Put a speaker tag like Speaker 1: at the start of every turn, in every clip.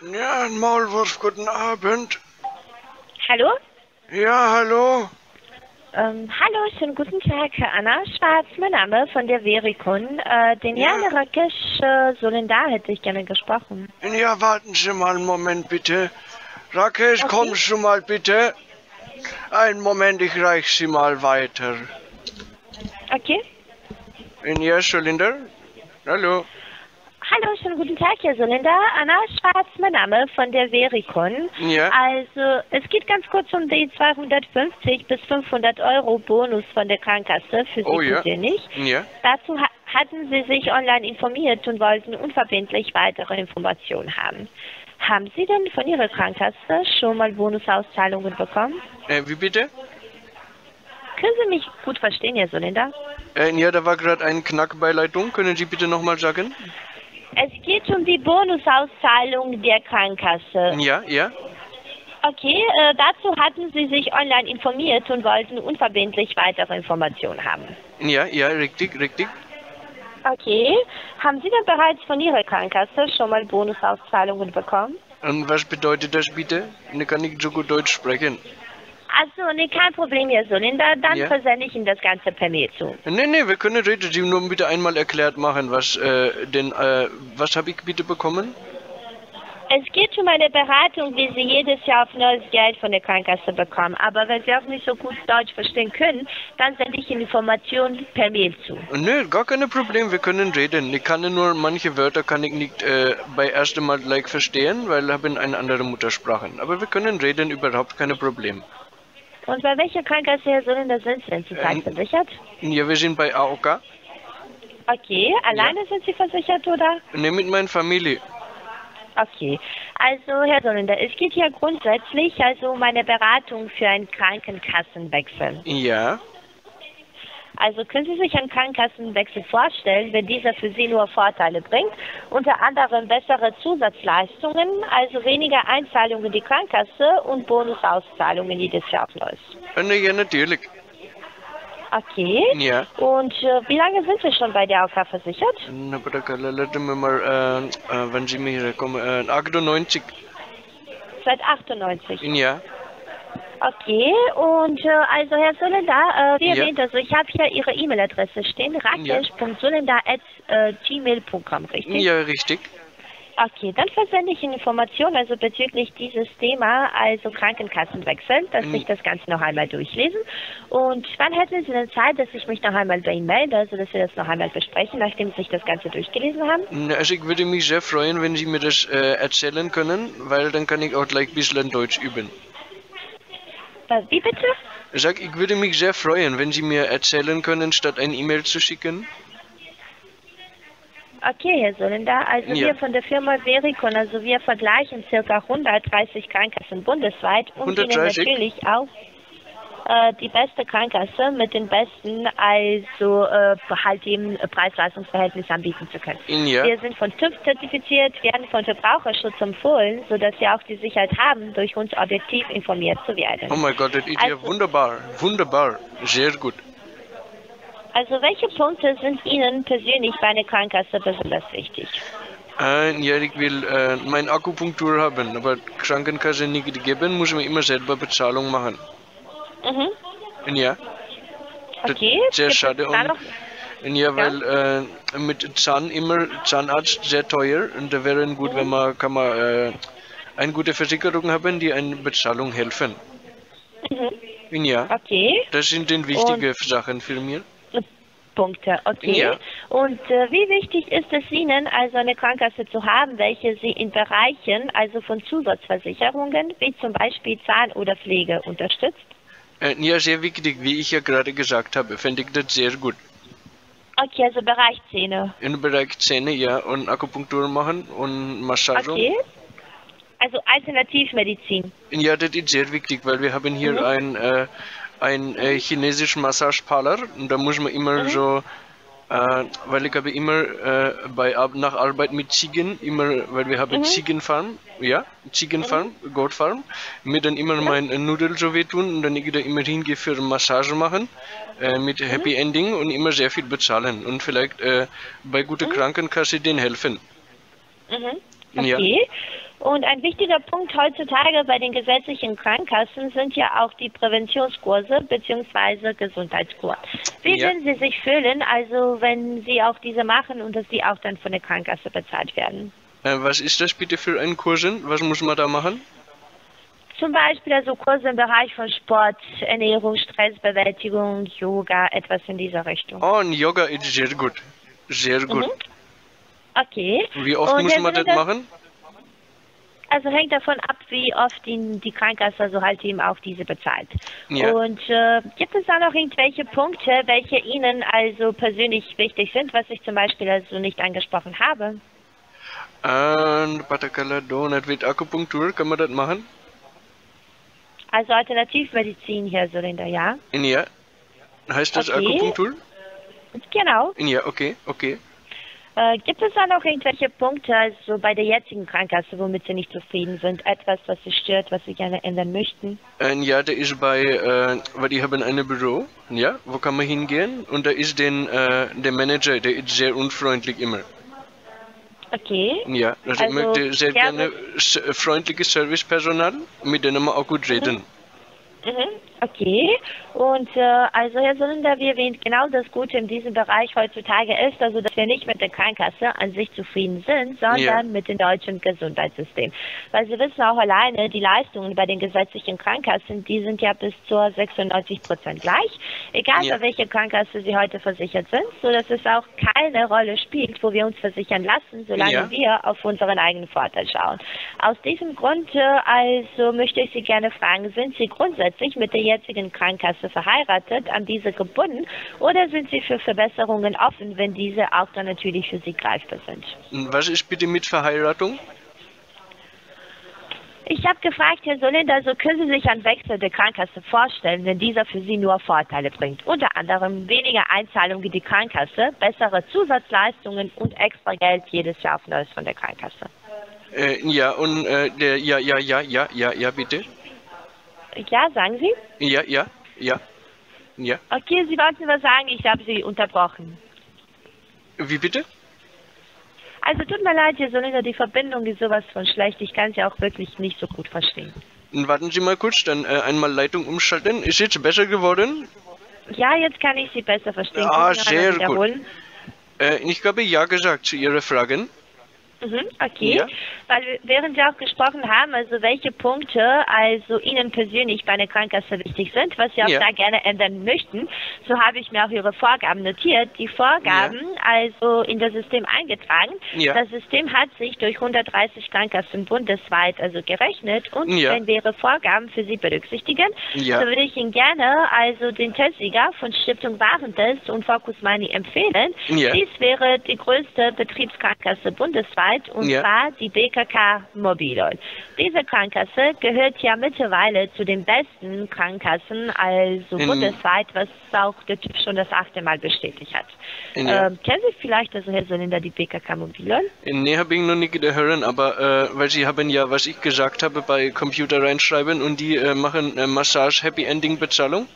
Speaker 1: Ja, ein Maulwurf, guten Abend.
Speaker 2: Hallo?
Speaker 1: Ja, hallo.
Speaker 2: Ähm, hallo, schönen guten Tag, Herr Anna Schwarz, mein Name von der Verikon. Äh, den
Speaker 1: Ja.
Speaker 2: Jan Rakesh äh, Solendar hätte ich gerne gesprochen.
Speaker 1: Ja, warten Sie mal einen Moment, bitte. Rakesh,
Speaker 2: Okay.
Speaker 1: kommst du mal bitte? Einen Moment, ich reich Sie mal weiter.
Speaker 2: Okay?
Speaker 1: In Ihr Zylinder? Hallo.
Speaker 2: Hallo, schönen guten Tag, Herr Solendar. Anna Schwarz, mein Name von der Verikon.
Speaker 1: Ja.
Speaker 2: Also, es geht ganz kurz um die 250 bis 500 Euro Bonus von der Krankenkasse für Sie
Speaker 1: Oh ja.
Speaker 2: persönlich.
Speaker 1: Ja.
Speaker 2: Dazu ha hatten Sie sich online informiert und wollten unverbindlich weitere Informationen haben. Haben Sie denn von Ihrer Krankenkasse schon mal Bonusauszahlungen bekommen?
Speaker 1: Äh, wie bitte?
Speaker 2: Können Sie mich gut verstehen, Herr Solinda?
Speaker 1: Äh, ja, da war gerade ein Knack bei Leitung. Können Sie bitte nochmal sagen?
Speaker 2: Es geht um die Bonusauszahlung der Krankenkasse.
Speaker 1: Ja, ja.
Speaker 2: Okay, äh, dazu hatten Sie sich online informiert und wollten unverbindlich weitere Informationen haben.
Speaker 1: Ja, ja, richtig, richtig.
Speaker 2: Okay, haben Sie denn bereits von Ihrer Krankenkasse schon mal Bonusauszahlungen bekommen?
Speaker 1: Und was bedeutet das bitte? Ich kann nicht so gut Deutsch sprechen.
Speaker 2: Also, nee, kein Problem, Herr Solinda. Dann
Speaker 1: Ja.
Speaker 2: versende ich Ihnen das Ganze per Mail zu.
Speaker 1: Nee, nee, wir können reden. Sie nur bitte einmal erklärt machen, was, äh, denn, äh, was habe ich bitte bekommen?
Speaker 2: Es geht um eine Beratung, wie Sie jedes Jahr auf neues Geld von der Krankenkasse bekommen. Aber wenn Sie auch nicht so gut Deutsch verstehen können, dann sende ich Ihnen Informationen per Mail zu.
Speaker 1: Nö, gar kein Problem, wir können reden. Ich kann nur manche Wörter kann ich nicht äh, bei erstem Mal gleich verstehen, weil ich habe eine andere Muttersprache. Aber wir können reden, überhaupt kein Problem.
Speaker 2: Und bei welcher Krankenkasse, Herr Solinda, sind Sie denn zurzeit
Speaker 1: Ähm,
Speaker 2: versichert?
Speaker 1: Ja, wir sind bei AOK.
Speaker 2: Okay, alleine sind Sie versichert, oder?
Speaker 1: Ne, mit meiner Familie.
Speaker 2: Okay. Also, Herr Solinda, es geht hier grundsätzlich also um eine Beratung für einen Krankenkassenwechsel.
Speaker 1: Ja.
Speaker 2: Also können Sie sich einen Krankenkassenwechsel vorstellen, wenn dieser für Sie nur Vorteile bringt, unter anderem bessere Zusatzleistungen, also weniger Einzahlungen in die Krankenkasse und Bonusauszahlungen jedes Jahr los.
Speaker 1: Äh, ja, natürlich.
Speaker 2: Okay.
Speaker 1: Ja.
Speaker 2: Und äh, wie lange sind Sie schon bei der AOK versichert?
Speaker 1: Na, lassen wir mal, äh, äh, wenn Sie mir kommen, äh, 98.
Speaker 2: Seit 98.
Speaker 1: Ja.
Speaker 2: Okay, und äh, also Herr Solenda, äh, wie
Speaker 1: Ja.
Speaker 2: erwähnt, also ich habe hier Ihre E-Mail-Adresse stehen, rakesh.solenda.gmail.com, richtig?
Speaker 1: Ja, richtig.
Speaker 2: Okay, dann versende ich Ihnen Informationen also bezüglich dieses Thema, also Krankenkassenwechsel, dass
Speaker 1: Mhm.
Speaker 2: ich das Ganze noch einmal durchlesen. Und wann hätten Sie denn Zeit, dass ich mich noch einmal bei Ihnen melde, also dass wir das noch einmal besprechen, nachdem Sie sich das Ganze durchgelesen haben?
Speaker 1: Na, Also ich würde mich sehr freuen, wenn Sie mir das äh, erzählen können, weil dann kann ich auch gleich ein bisschen Deutsch üben.
Speaker 2: Wie bitte?
Speaker 1: Sag, ich würde mich sehr freuen, wenn Sie mir erzählen können, statt ein E-Mail zu schicken.
Speaker 2: Okay, Herr Solenda, also
Speaker 1: Ja.
Speaker 2: wir von der Firma Vericon, also wir vergleichen circa 130 Krankenkassen bundesweit und Ihnen
Speaker 1: 130?
Speaker 2: natürlich auch äh, die beste Krankenkasse mit den besten, also äh, halt eben äh, Preis-Leistungs-Verhältnis anbieten zu können.
Speaker 1: Ja.
Speaker 2: Wir sind von TÜV zertifiziert, werden von Verbraucherschutz empfohlen, sodass Sie auch die Sicherheit haben, durch uns objektiv informiert zu werden.
Speaker 1: Oh mein Gott, das ist ja
Speaker 2: Also-
Speaker 1: wunderbar, wunderbar, sehr gut.
Speaker 2: Also welche Punkte sind Ihnen persönlich bei einer Krankenkasse besonders wichtig?
Speaker 1: Äh, ja, ich will äh, meine Akupunktur haben, aber Krankenkasse nicht geben, muss man immer selber Bezahlung machen.
Speaker 2: Mhm.
Speaker 1: Ja,
Speaker 2: Okay.
Speaker 1: sehr schade. Und, ja, weil äh, mit Zahn immer Zahnarzt sehr teuer und da wäre gut, wenn man kann man äh, eine gute Versicherung haben, die eine Bezahlung helfen.
Speaker 2: Mhm.
Speaker 1: Ja,
Speaker 2: Okay,
Speaker 1: das sind die wichtigen Sachen für mich.
Speaker 2: Punkte, okay.
Speaker 1: Ja.
Speaker 2: Und äh, wie wichtig ist es Ihnen, also eine Krankenkasse zu haben, welche Sie in Bereichen, also von Zusatzversicherungen, wie zum Beispiel Zahn oder Pflege, unterstützt?
Speaker 1: Äh, ja, sehr wichtig, wie ich ja gerade gesagt habe, fände ich das sehr gut.
Speaker 2: Okay, also Bereich Zähne.
Speaker 1: Im Bereich Zähne, ja, und Akupunktur machen und Massage.
Speaker 2: Okay. Also Alternativmedizin.
Speaker 1: Ja, das ist sehr wichtig, weil wir haben hier
Speaker 2: Mhm.
Speaker 1: ein, äh, ein äh, chinesischen Massageparlor und da muss man immer
Speaker 2: Mhm.
Speaker 1: so, äh, weil ich habe immer äh, bei nach Arbeit mit Ziegen, immer, weil wir haben
Speaker 2: Mhm.
Speaker 1: Ziegenfarm, ja, Ziegenfarm, Goatfarm, mir dann immer mein äh, Nudel so wehtun und dann ich da immer hingehe für Massage machen äh, mit Happy Ending und immer sehr viel bezahlen und vielleicht äh, bei guter Krankenkasse denen helfen.
Speaker 2: Mhm.
Speaker 1: Ja.
Speaker 2: Und ein wichtiger Punkt heutzutage bei den gesetzlichen Krankenkassen sind ja auch die Präventionskurse bzw. Gesundheitskur. Wie
Speaker 1: Ja.
Speaker 2: würden Sie sich fühlen, also wenn Sie auch diese machen und dass die auch dann von der Krankenkasse bezahlt werden?
Speaker 1: Äh, was ist das bitte für ein Kursen? Was muss man da machen?
Speaker 2: Zum Beispiel also Kurse im Bereich von Sport, Ernährung, Stressbewältigung, Yoga, etwas in dieser Richtung.
Speaker 1: Oh, und Yoga ist sehr gut. Sehr gut.
Speaker 2: Mhm. Okay.
Speaker 1: Wie oft
Speaker 2: Und
Speaker 1: muss man das
Speaker 2: Söder,
Speaker 1: machen?
Speaker 2: Also hängt davon ab, wie oft die, die Krankenkasse also halt eben auch diese bezahlt.
Speaker 1: Ja.
Speaker 2: Und äh, gibt es da noch irgendwelche Punkte, welche Ihnen also persönlich wichtig sind, was ich zum Beispiel also nicht angesprochen habe?
Speaker 1: Und Patakala Donut mit Akupunktur, kann man das machen?
Speaker 2: Also Alternativmedizin, Herr Solinder, ja?
Speaker 1: Ja. Heißt das
Speaker 2: Okay.
Speaker 1: Akupunktur?
Speaker 2: Genau.
Speaker 1: Ja, okay, okay.
Speaker 2: Äh, gibt es da noch irgendwelche Punkte, also bei der jetzigen Krankenkasse, womit Sie nicht zufrieden sind? Etwas, was Sie stört, was Sie gerne ändern möchten?
Speaker 1: Und ja, der ist bei, äh, weil die haben ein Büro, ja, wo kann man hingehen? Und da ist den, äh, der Manager, der ist sehr unfreundlich immer.
Speaker 2: Okay.
Speaker 1: Ja, also, ich
Speaker 2: Also,
Speaker 1: möchte sehr
Speaker 2: gerne-
Speaker 1: freundliches Servicepersonal, mit denen man auch gut reden.
Speaker 2: Mhm, okay. Und äh, also Herr Solinder, wie erwähnt, genau das Gute in diesem Bereich heutzutage ist, also dass wir nicht mit der Krankenkasse an sich zufrieden sind, sondern
Speaker 1: Ja.
Speaker 2: mit dem deutschen Gesundheitssystem. Weil Sie wissen auch alleine, die Leistungen bei den gesetzlichen Krankenkassen, die sind ja bis zu 96 Prozent gleich, egal
Speaker 1: Ja.
Speaker 2: bei welcher Krankenkasse Sie heute versichert sind, sodass es auch keine Rolle spielt, wo wir uns versichern lassen, solange
Speaker 1: Ja.
Speaker 2: wir auf unseren eigenen Vorteil schauen. Aus diesem Grund äh, also möchte ich Sie gerne fragen, sind Sie grundsätzlich mit der jetzigen Krankenkasse verheiratet, an diese gebunden oder sind Sie für Verbesserungen offen, wenn diese auch dann natürlich für Sie greifbar sind?
Speaker 1: Und was ist bitte mit Verheiratung?
Speaker 2: Ich habe gefragt, Herr Solinder, also können Sie sich einen Wechsel der Krankenkasse vorstellen, wenn dieser für Sie nur Vorteile bringt? Unter anderem weniger Einzahlungen in die Krankenkasse, bessere Zusatzleistungen und extra Geld jedes Jahr auf Neues von der Krankenkasse.
Speaker 1: Äh, ja, und äh, der, ja, ja, ja, ja, ja, ja, bitte.
Speaker 2: Ja, sagen Sie?
Speaker 1: Ja, ja, ja, ja.
Speaker 2: Okay, Sie wollten was sagen, ich habe Sie unterbrochen.
Speaker 1: Wie bitte?
Speaker 2: Also tut mir leid, Herr Solinder, die Verbindung ist sowas von schlecht. Ich kann Sie auch wirklich nicht so gut verstehen.
Speaker 1: Warten Sie mal kurz, dann äh, einmal Leitung umschalten. Ist jetzt besser geworden?
Speaker 2: Ja, jetzt kann ich Sie besser verstehen.
Speaker 1: Ah, sehr gut. Äh, ich habe ja gesagt zu Ihren Fragen.
Speaker 2: Mhm, okay.
Speaker 1: Ja.
Speaker 2: Weil wir- während Sie auch gesprochen haben, also welche Punkte also Ihnen persönlich bei einer Krankenkasse wichtig sind, was Sie auch
Speaker 1: Ja.
Speaker 2: da gerne ändern möchten, so habe ich mir auch Ihre Vorgaben notiert. Die Vorgaben also in das System eingetragen.
Speaker 1: Ja.
Speaker 2: Das System hat sich durch 130 Krankenkassen bundesweit also gerechnet und
Speaker 1: Ja.
Speaker 2: wenn wir Ihre Vorgaben für Sie berücksichtigen,
Speaker 1: Ja.
Speaker 2: so würde ich Ihnen gerne also den Testsieger von Stiftung Warentest und Focus Money empfehlen.
Speaker 1: Ja.
Speaker 2: Dies wäre die größte Betriebskrankenkasse bundesweit und
Speaker 1: Ja.
Speaker 2: zwar die BKK Mobilol. Diese Krankenkasse gehört ja mittlerweile zu den besten Krankenkassen, also
Speaker 1: In-
Speaker 2: bundesweit, was auch der TÜV schon das achte Mal bestätigt hat.
Speaker 1: Ja.
Speaker 2: Ähm, kennen Sie vielleicht, also Herr Solinder, die BKK Mobilol?
Speaker 1: Nee, habe ich noch nicht gehört, aber äh, weil Sie haben ja, was ich gesagt habe, bei Computer reinschreiben und die äh, machen äh, Massage Happy Ending Bezahlung.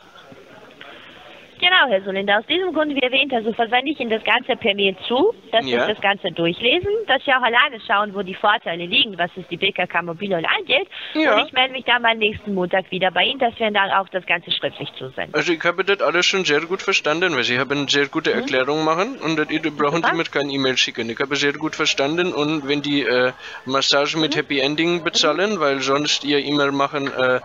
Speaker 2: Genau, Herr Solinder. Aus diesem Grund, wie erwähnt, also versende ich Ihnen das Ganze per Mail zu, dass
Speaker 1: Ja.
Speaker 2: Sie das Ganze durchlesen, dass Sie auch alleine schauen, wo die Vorteile liegen, was es die BKK Mobilol angeht.
Speaker 1: Ja.
Speaker 2: Und ich melde mich dann mal nächsten Montag wieder bei Ihnen, dass wir dann auch das Ganze schriftlich zusenden.
Speaker 1: Also ich habe das alles schon sehr gut verstanden, weil Sie haben eine sehr gute Erklärung machen und das brauchen Sie mir keine E-Mail schicken. Ich habe sehr gut verstanden und wenn die äh, Massage mit Happy Ending bezahlen, weil sonst ihr E-Mail machen, äh,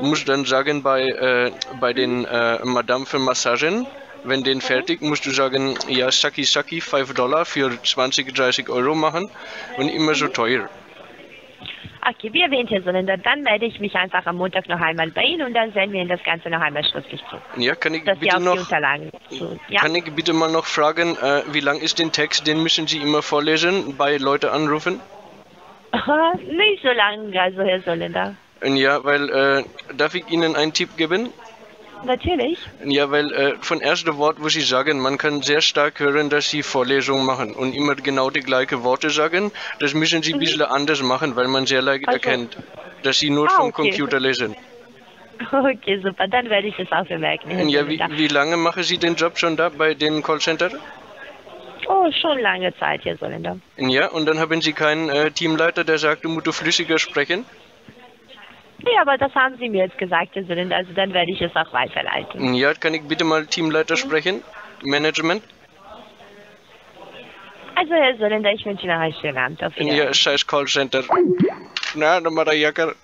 Speaker 1: muss dann sagen bei, äh, bei den äh, Madame für Massagen, wenn den fertig, musst du sagen, ja, Saki Saki, 5 Dollar für 20, 30 Euro machen und immer so teuer.
Speaker 2: Okay, wie erwähnt, Herr Solinder, dann melde ich mich einfach am Montag noch einmal bei Ihnen und dann senden wir Ihnen das Ganze noch einmal schriftlich zu.
Speaker 1: Ja, kann ich bitte noch...
Speaker 2: Ja?
Speaker 1: Kann ich bitte mal noch fragen, äh, wie lang ist den Text, den müssen Sie immer vorlesen, bei Leute anrufen?
Speaker 2: Nicht so lange, also Herr Solinder.
Speaker 1: Ja, weil, äh, darf ich Ihnen einen Tipp geben?
Speaker 2: Natürlich.
Speaker 1: Ja, weil äh, von ersten Wort, wo Sie sagen, man kann sehr stark hören, dass Sie Vorlesungen machen und immer genau die gleichen Worte sagen. Das müssen Sie ein bisschen anders machen, weil man sehr leicht
Speaker 2: Also-
Speaker 1: erkennt, dass Sie nur
Speaker 2: Ah,
Speaker 1: vom
Speaker 2: okay.
Speaker 1: Computer lesen.
Speaker 2: Okay, super, dann werde ich das auch bemerken.
Speaker 1: Ja, wie, wie lange machen Sie den Job schon da bei den Callcenter?
Speaker 2: Oh, schon lange Zeit, Herr Soländer.
Speaker 1: Ja, und dann haben Sie keinen äh, Teamleiter, der sagt, du musst flüssiger sprechen?
Speaker 2: Ja, aber das haben Sie mir jetzt gesagt, Herr Soländer, also dann werde ich es auch weiterleiten.
Speaker 1: Ja, kann ich bitte mal Teamleiter sprechen? Management?
Speaker 2: Also, Herr Soländer, ich wünsche Ihnen einen schönen Abend. Auf Wiedersehen.
Speaker 1: Ja, scheiß Callcenter. Na, dann mal der Jacker.